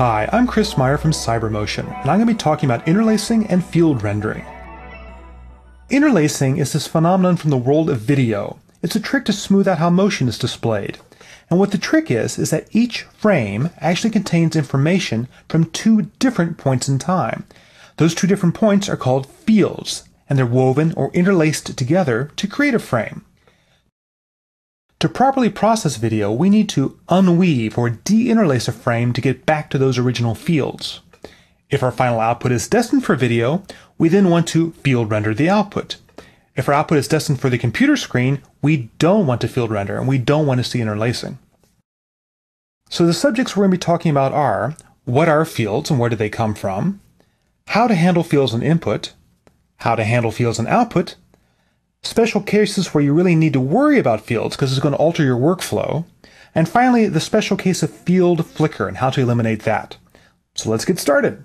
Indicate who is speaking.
Speaker 1: Hi, I'm Chris Meyer from Cybermotion, and I'm going to be talking about interlacing and field rendering. Interlacing is this phenomenon from the world of video. It's a trick to smooth out how motion is displayed. And what the trick is, is that each frame actually contains information from two different points in time. Those two different points are called fields, and they're woven or interlaced together to create a frame. To properly process video, we need to unweave or deinterlace a frame to get back to those original fields. If our final output is destined for video, we then want to field render the output. If our output is destined for the computer screen, we don't want to field render and we don't want to see interlacing. So the subjects we're going to be talking about are what are fields and where do they come from, how to handle fields and input, how to handle fields and output, special cases where you really need to worry about fields because it's going to alter your workflow, and finally the special case of field flicker and how to eliminate that. So let's get started.